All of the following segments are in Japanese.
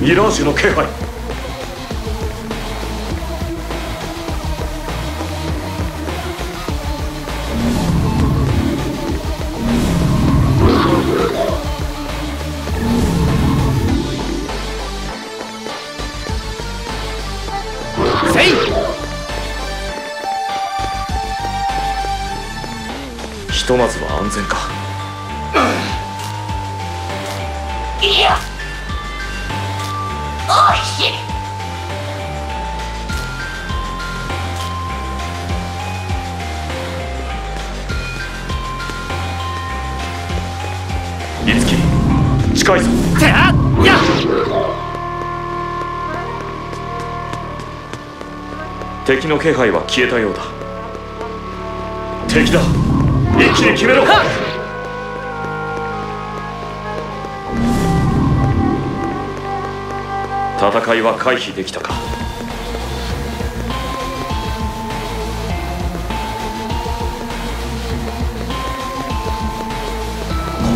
ミラージュの気配ひとまずは安全か敵の気配は消えたようだ。敵だ。一気に決めろ。戦いは回避できたか。こ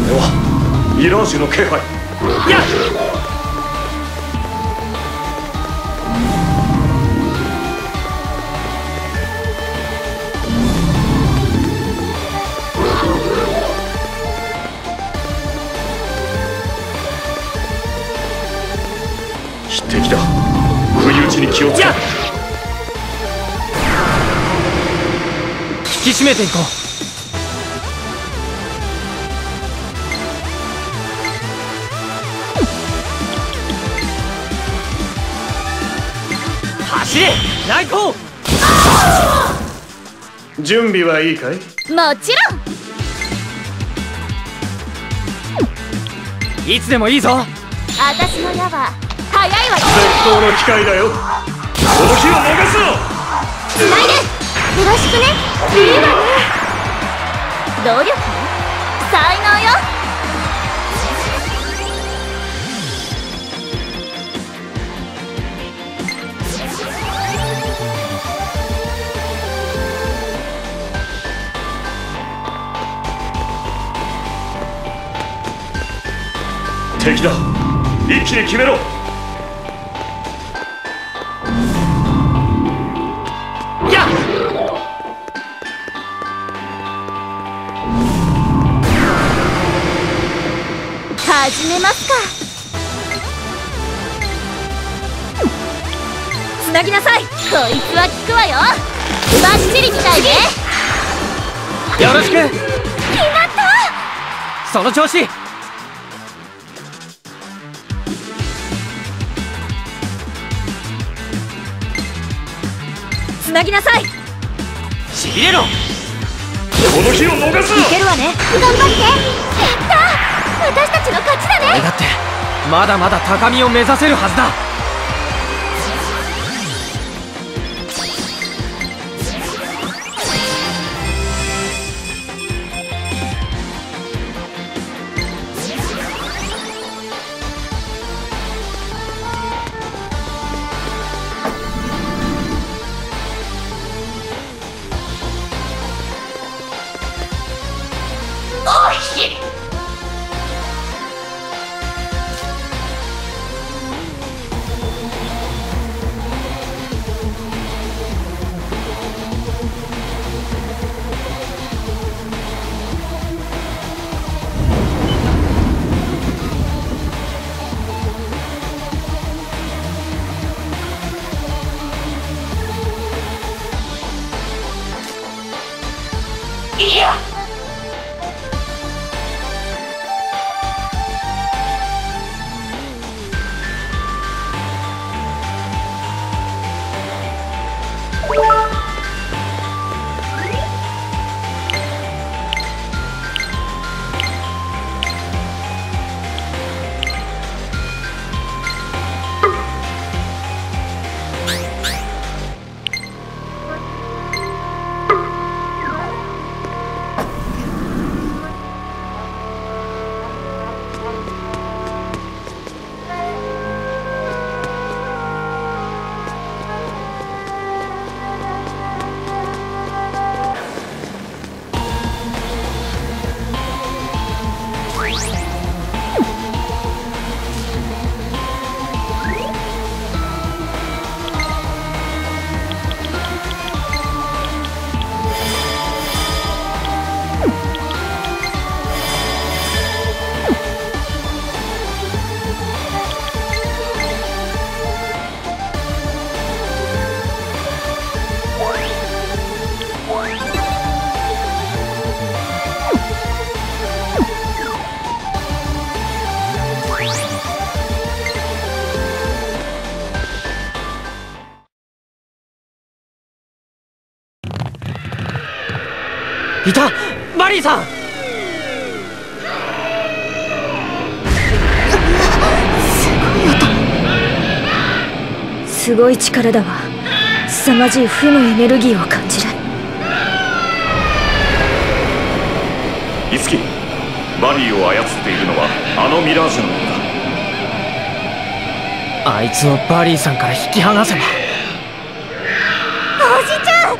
れはミラージュの気配。や敵引き締めていこう。走れ！内向！準備はいいかい？もちろん！いつでもいいぞ。私の矢は早いわ。よ絶好の機会だよ。この日を逃すな！つないでよろしくね。いいわね努力才能よ。敵だ。一気に決めろ。めますか？つなぎなさい。こいつは効くわよ。バッチリみたいね。よろしく。決まった。その調子。つなぎなさい。いしびれろ。この日を逃すなけるわね。頑張って。やった私たちの勝ちだね。俺だってまだまだ高みを目指せるはずだ。すごい力だわ。凄まじい負のエネルギーを感じる。いつきバリーを操っているのはあのミラージュのようだ。あいつをバリーさんから引き離せば。おじちゃ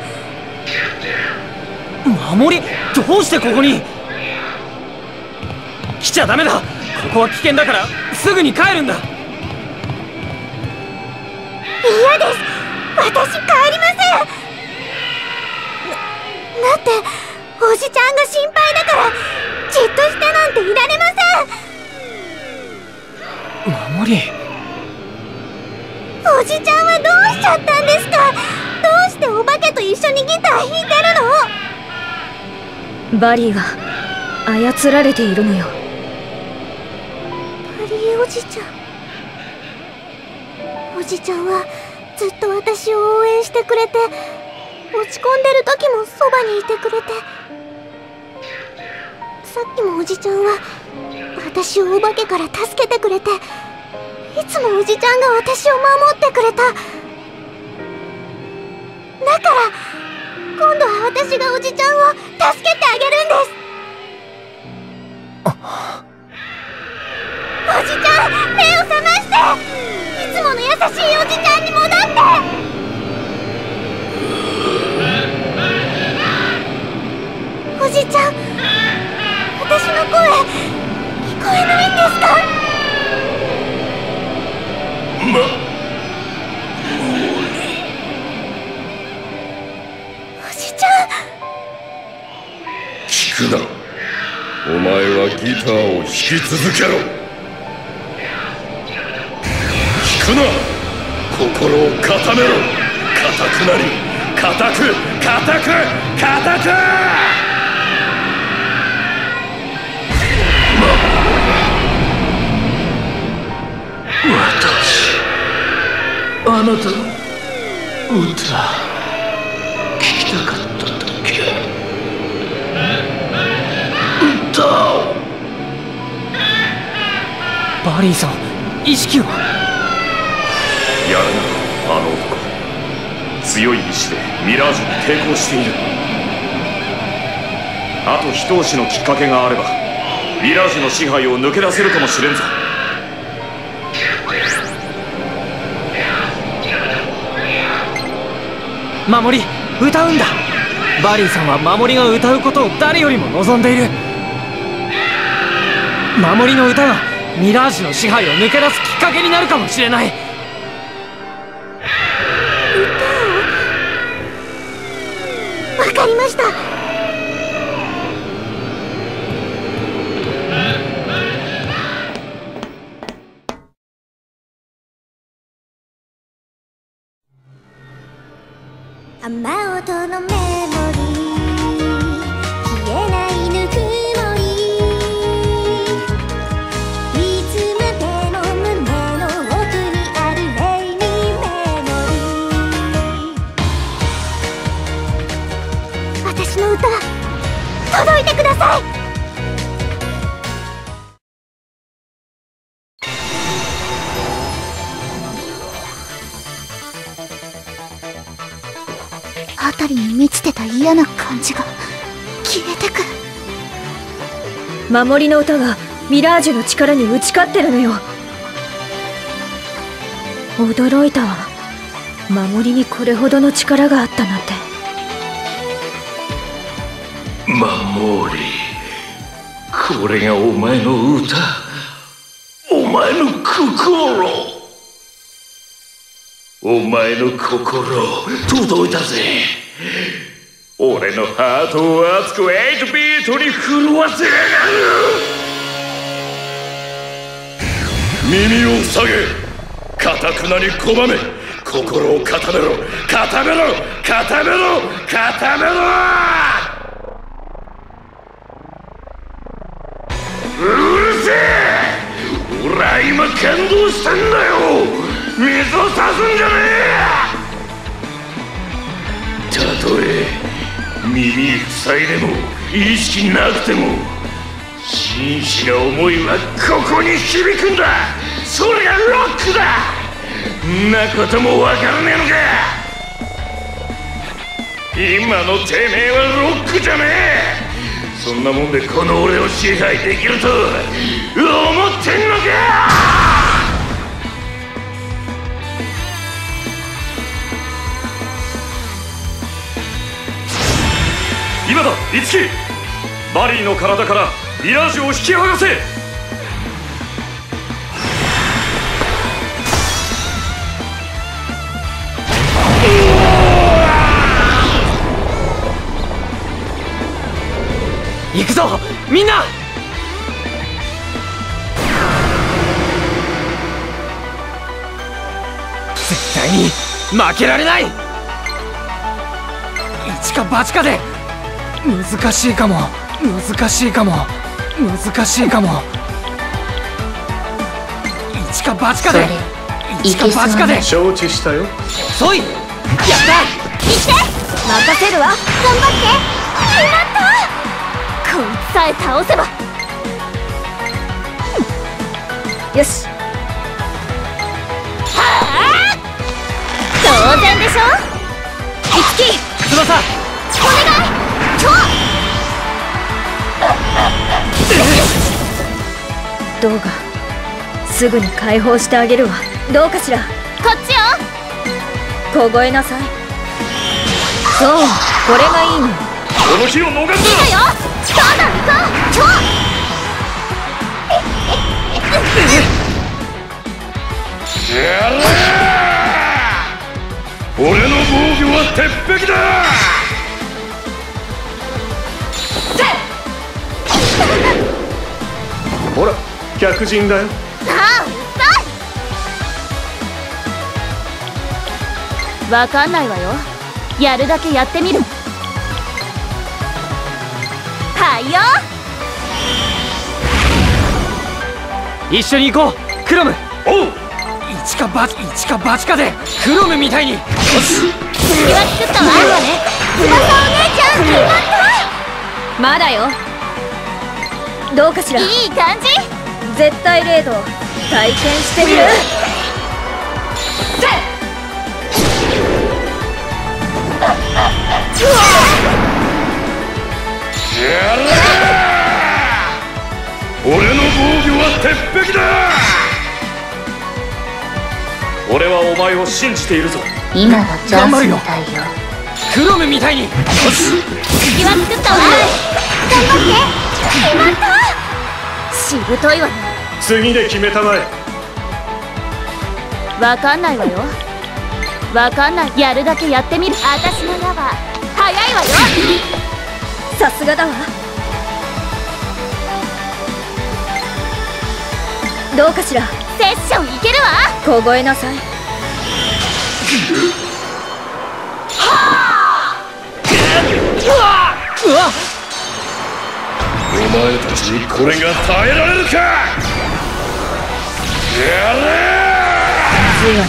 ん！守りどうしてここに？来ちゃダメだ。ここは危険だからすぐに帰るんだ嫌です。私帰りません。だだっておじちゃんが心配だからじっとしてなんていられません。守り。おじちゃんはどうしちゃったんですか？どうしてお化けと一緒にギター弾いてるの？バリーが操られているのよ。バリーおじちゃん。おじちゃんはずっと私を応援してくれて落ち込んでる時もそばにいてくれて。さっきもおじちゃんは私をお化けから助けてくれていつもおじちゃんが私を守ってくれた。だから今度は私がおじちゃんを助けてあげるんです。おじちゃん目を覚まして。いつもの優しいおじちゃんに戻おじちゃん私の声聞こえないんですか？おじちゃん聞くな。お前はギターを弾き続けろ。聞くな。心を固めろ。固くなり固く固く固く!私あなたの歌聞きたかっただけ歌を。バリーさん意識は？やるなあの男強い意志でミラージュに抵抗している。あと一押しのきっかけがあればミラージュの支配を抜け出せるかもしれんぞ。守り歌うんだ。バリーさんは守りが歌うことを誰よりも望んでいる。守りの歌がミラージュの支配を抜け出すきっかけになるかもしれない。りました。守りの歌がミラージュの力に打ち勝ってるのよ。驚いたわ。守りにこれほどの力があったなんて。守りこれがお前の歌。お前の心。お前の心届いたぜ。俺のハートを熱く8ビートに震わせやがる。耳を下げ。かたくなに拒め。心を固めろ。固めろ。固めろ。固めろ。うるせえ。俺は今感動してんだよ。水を差すんじゃねえ。たとえ耳塞いでも意識なくても真摯な思いはここに響くんだ。それがロックだ。んなこともわからねえのか。今のてめえはロックじゃねえ。そんなもんでこの俺を支配できると思ってんのか。今だ樹バリーの体からミラージュを引き剥がせ。行くぞみんな。絶対に負けられない。一か八かで難しいかも。難しいかも。難しいかも。一か八かで。一か八かで。承知したよ。遅いやった。任せるわ。頑張って。決まった。こいつさえ倒せば。よし。はあ当然でしょ。樹翼どうがすぐに解放してあげるわ。どうかしら？こっちよ！凍えなさい。そうこれがいいのこの日を逃すいいのよ！どんどん行こう超やれ俺の防御は鉄壁だ！ほら客人だよ。ああうっさい。わかんないわよ。やるだけやってみる。はいよ。一緒に行こう。クロム。おう。一か八一か八かでクロムみたいに。敵は作ったわいいわね。翼お姉ちゃん決まっまだよ。どうかしら。たいい感じ絶対レード体験してみる。やれ俺の防御は鉄壁だ俺はお前を信じているぞ。今がチャンスみたいよ。クロムみたいに。敵は作ったわ頑張って。決まったしぶといわね。次で決めたまえ。わかんないわよ。わかんない。やるだけやってみる。私の矢は早いわよ。さすがだわ。どうかしら。セッションいけるわ。凍えなさい。うわお前たちにこれが耐えられるか！やれね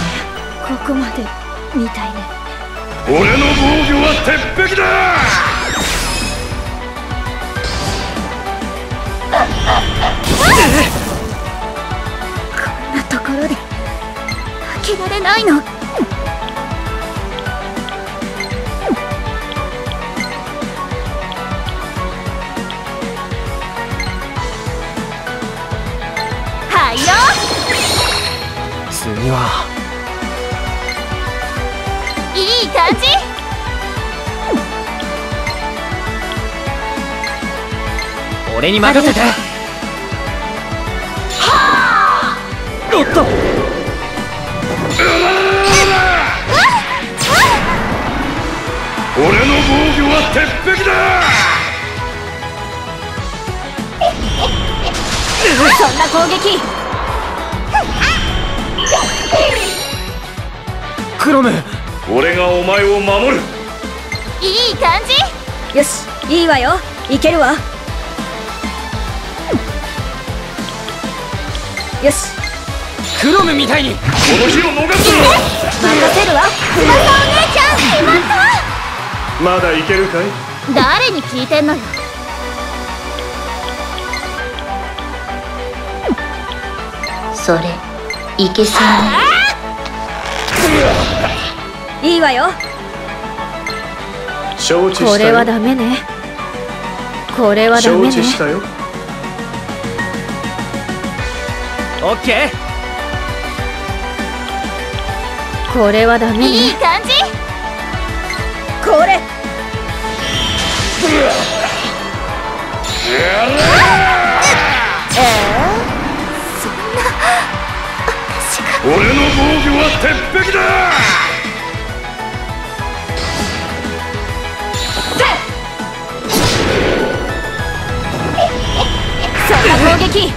ここまでみたいね。俺の防御は鉄壁だ！こんなところで開けられないの次は。いい感じ。俺に任せて。おっと俺の防御は鉄壁だ。そんな攻撃クロム俺がお前を守る。いい感じ。よしいいわよ。いけるわ。よし。クロムみたいに。この日を逃す任せるわ。翼お姉ちゃん決まったまだいけるかい？誰に聞いてんのよ。それいけそうねいいわよ。承知したよ。これはダメね。これはダメね。承知したよ。オッケこれはダメね。いい感じ。これ俺の防御は鉄壁だ！攻撃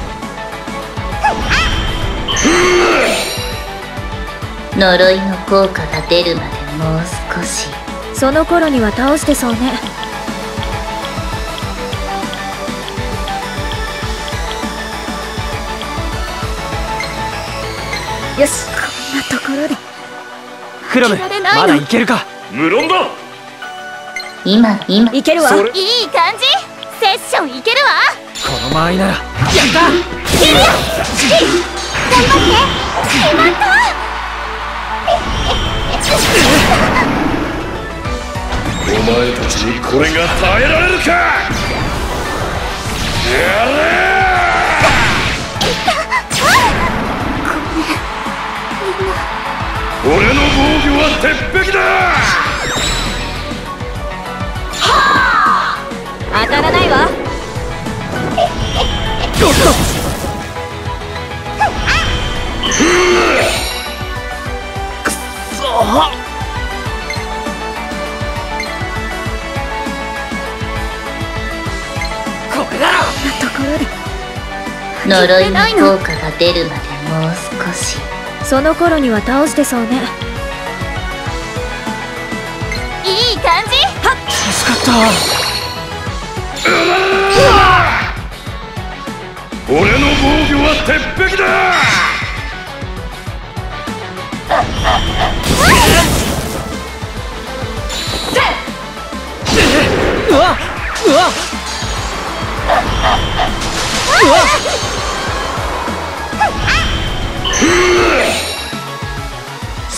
呪いの効果が出るまでもう少しその頃には倒してそうねよし。こんなところで。ークロムまだいけるか？無論だ。今今。いけるわ。いい感じ。セッションいけるわ。この間合いなら。やった。お前たちにこれが耐えられるか。やれ俺の防御は鉄壁だ！当たらないわ。これだろところで呪いの？効果が出るまでもう少しその頃には倒してそうね。いい感じ。助かった。俺の防御は鉄壁だ。うわ。うわ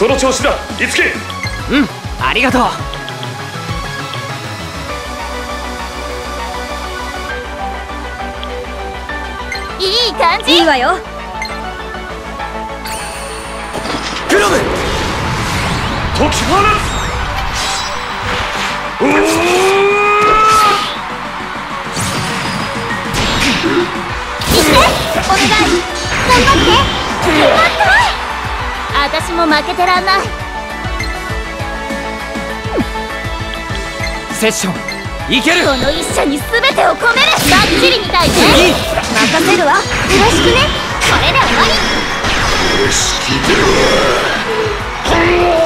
その調子だ。いつけ。うんありがとう。いい感じ。いいわよ。クロム解き放つも負けてらんない。セッションいける。この一射に全てを込める。バッチリみたいね任せるわ。よろしくね。これで終わり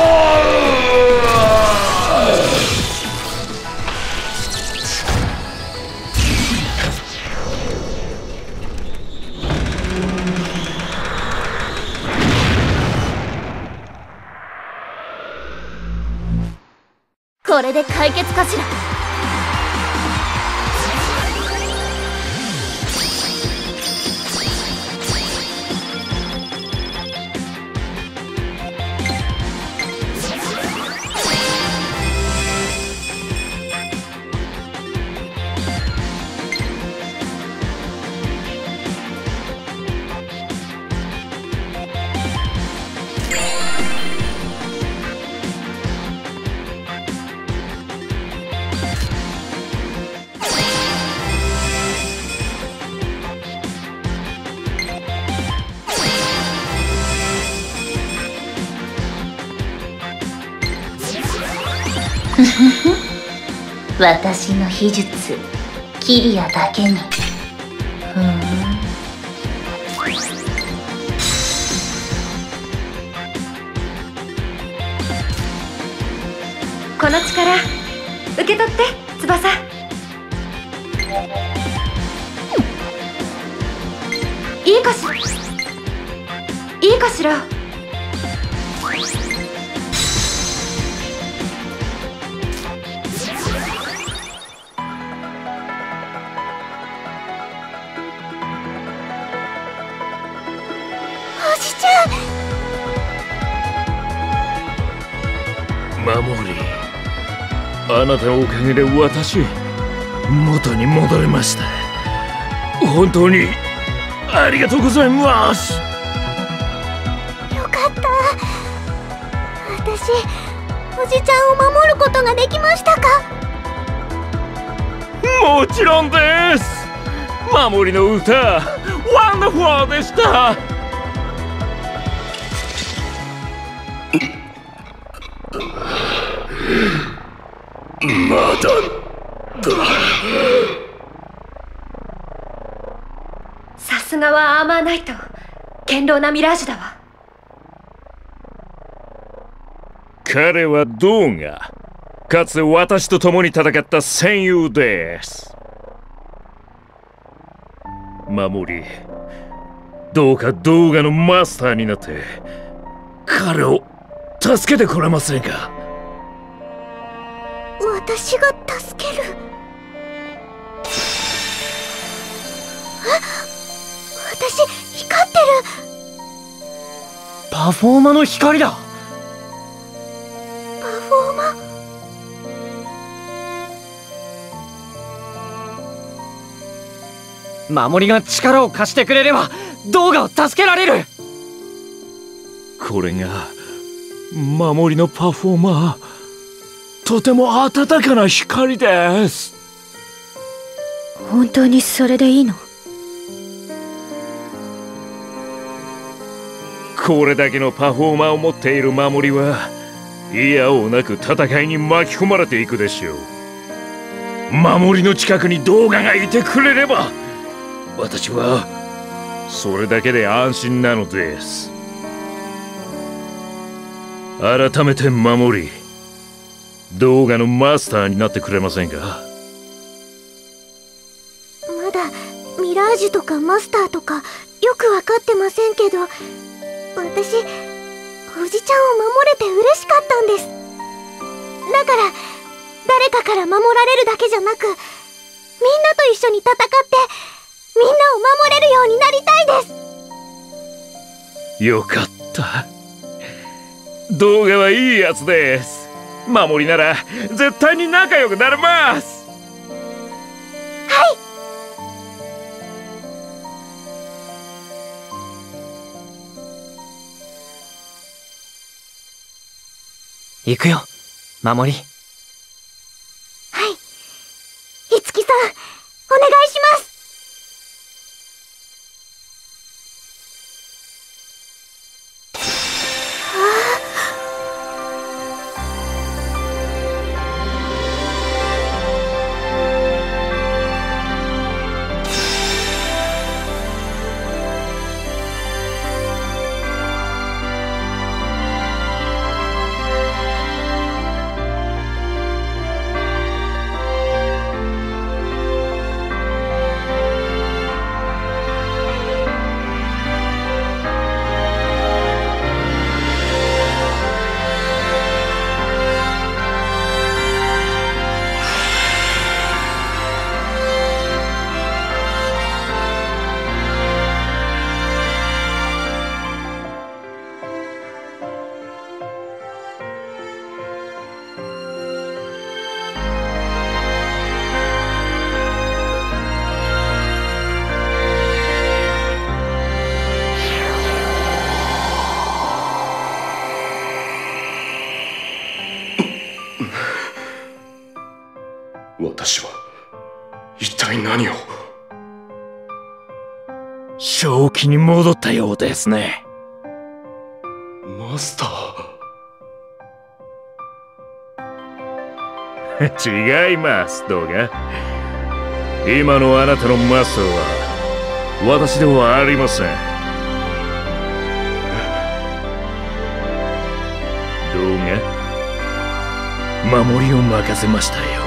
れで解決かしら。私の秘術キリアだけに。あなたのおかげで私元に戻れました。本当にありがとうございます。よかった。私おじちゃんを守ることができましたか？もちろんです。守りの歌 wonderful でした堅牢なミラージュだわ。彼はドウがかつて私と共に戦った戦友です。守りどうか動画のマスターになって彼を助けてくれませんか？私が助けるパフォーマの光だ。パフォーマ守りが力を貸してくれれば動画を助けられる。これが守りのパフォーマー。とても温かな光です。本当にそれでいいの？これだけのパフォーマーを持っている守りはいやおなく戦いに巻き込まれていくでしょう。守りの近くに動画がいてくれれば私はそれだけで安心なのです。改めて守り動画のマスターになってくれませんか？まだミラージュとかマスターとかよくわかってませんけど私おじちゃんを守れて嬉しかったんです。だから誰かから守られるだけじゃなくみんなと一緒に戦ってみんなを守れるようになりたいです。よかった。動画はいいやつです。守りなら絶対に仲良くなれます行くよ。守り。正気に戻ったようですね。マスター。違います動画今のあなたのマスターは私ではありません。動画守りを任せましたよ。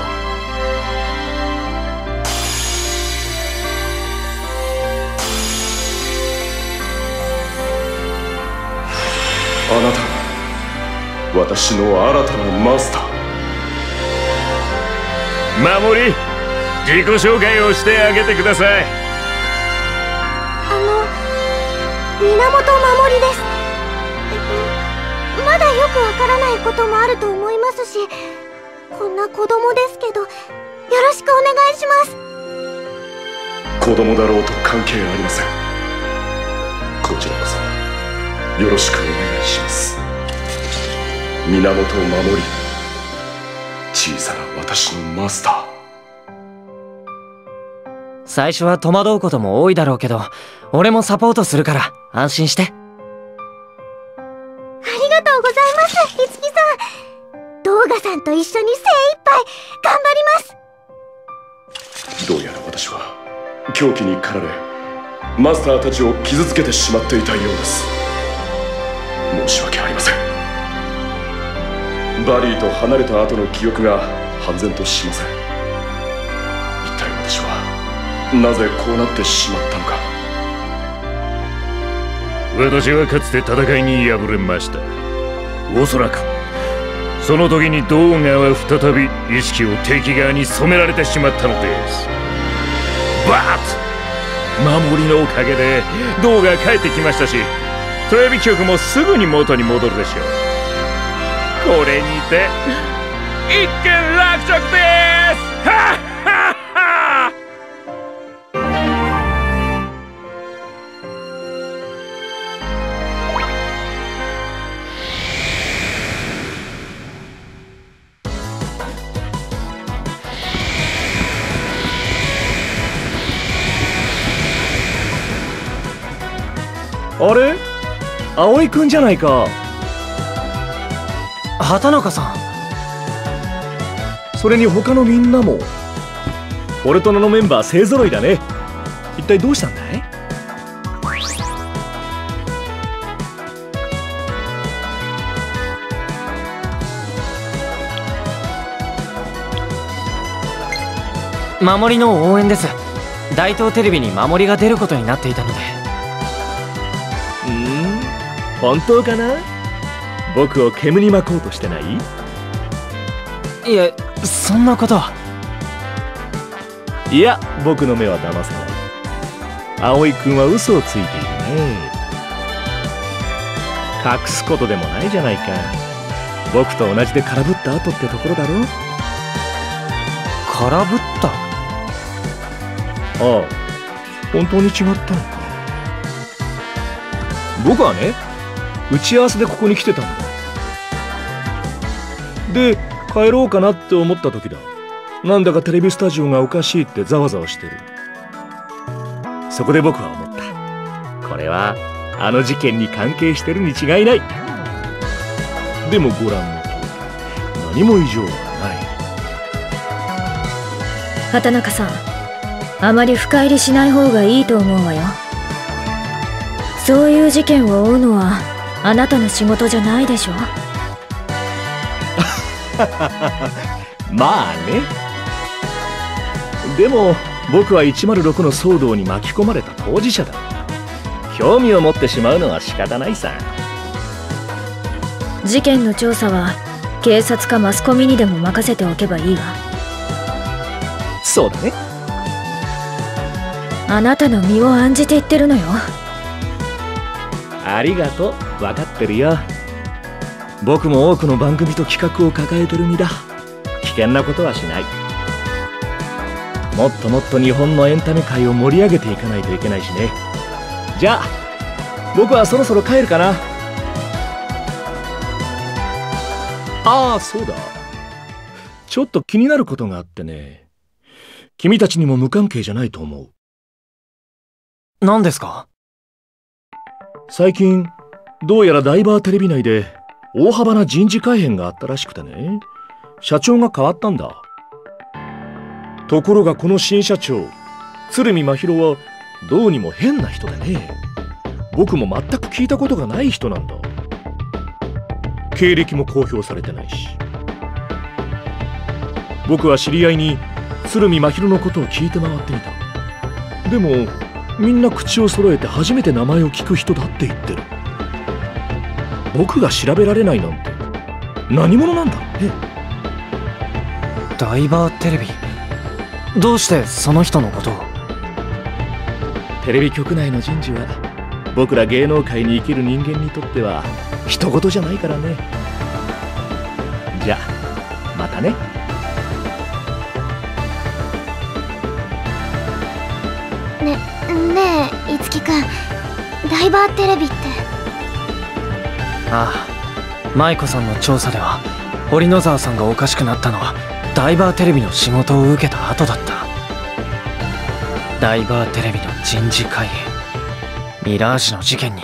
あなたが私の新たなマスター。守り自己紹介をしてあげてください。あの源守です。えっとまだよくわからないこともあると思いますしこんな子供ですけどよろしくお願いします。子供だろうと関係ありません。こちらこそよろしくお願いします。源を守り小さな私のマスター。最初は戸惑うことも多いだろうけど俺もサポートするから安心して。ありがとうございますいつきさん。動画さんと一緒に精一杯頑張ります。どうやら私は狂気に駆られマスターたちを傷つけてしまっていたようです申し訳ありません。バリーと離れた後の記憶が半然としません。一体私はなぜこうなってしまったのか。私はかつて戦いに敗れました。おそらくその時にドーガは再び意識を敵側に染められてしまったのです。バーッ守りのおかげでドーガ帰ってきましたしテレビ局もすぐに元に戻るでしょう。これにて一件落着です。はっはっはあれ？葵くんじゃないか。畑中さん。それに他のみんなも。俺と名のメンバー勢ぞろいだね。一体どうしたんだい？守りの応援です。大東テレビに守りが出ることになっていたので本当かな？僕を煙に巻こうとしてない？いえそんなこと。はいや僕の目は騙せない。葵くんは嘘をついているね。隠すことでもないじゃないか。僕と同じで空振った後ってところだろ？空振った？ああ。本当に違ったのか？僕はね打ち合わせでここに来てたんだで帰ろうかなって思った時だ。なんだかテレビスタジオがおかしいってざわざわしてる。そこで僕は思った。これはあの事件に関係してるに違いない。でもご覧の通り何も異常はない。畑中さんあまり深入りしない方がいいと思うわよ。そういう事件を追うのはあなたの仕事じゃないでしょ？まあね。でも僕は106の騒動に巻き込まれた当事者だ。興味を持ってしまうのは仕方ないさ。事件の調査は警察かマスコミにでも任せておけばいいわ。そうだね。あなたの身を案じて言ってるのよ。ありがとう分かってるよ。僕も多くの番組と企画を抱えてる身だ。危険なことはしない。もっともっと日本のエンタメ界を盛り上げていかないといけないしね。じゃあ僕はそろそろ帰るかな。ああそうだ。ちょっと気になることがあってね。君たちにも無関係じゃないと思う。何ですか？最近どうやらダイバーテレビ内で大幅な人事改変があったらしくてね。社長が変わったんだ。ところがこの新社長鶴見真宙はどうにも変な人でね。僕も全く聞いたことがない人なんだ。経歴も公表されてないし。僕は知り合いに鶴見真宙のことを聞いて回ってみた。でもみんな口を揃えて初めて名前を聞く人だって言ってる。僕が調べられないなんて。何者なんだ？ダイバーテレビ。どうしてその人のことを？テレビ局内の人事は僕ら芸能界に生きる人間にとっては人事じゃないからね。じゃまたね。ねねえいつきくん。ダイバーテレビってああ舞子さんの調査では堀野沢さんがおかしくなったのはダイバーテレビの仕事を受けた後だった。ダイバーテレビの人事会議ミラージュの事件に